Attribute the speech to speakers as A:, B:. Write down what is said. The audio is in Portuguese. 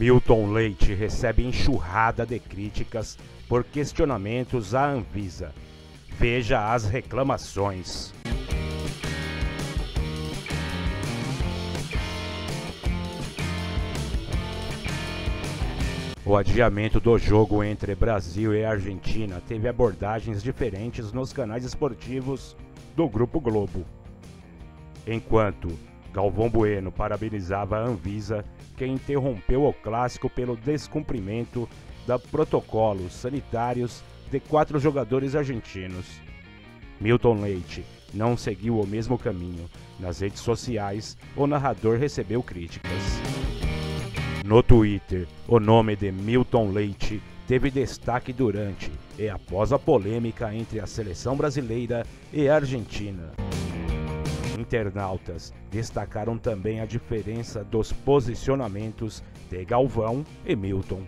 A: Milton Leite recebe enxurrada de críticas por questionamentos à Anvisa. Veja as reclamações. O adiamento do jogo entre Brasil e Argentina teve abordagens diferentes nos canais esportivos do Grupo Globo. Enquanto Galvão Bueno parabenizava a Anvisa, que interrompeu o clássico pelo descumprimento da protocolos sanitários de quatro jogadores argentinos. Milton Leite não seguiu o mesmo caminho. Nas redes sociais, o narrador recebeu críticas. No Twitter, o nome de Milton Leite teve destaque durante e após a polêmica entre a seleção brasileira e a Argentina. Internautas destacaram também a diferença dos posicionamentos de Galvão e Milton.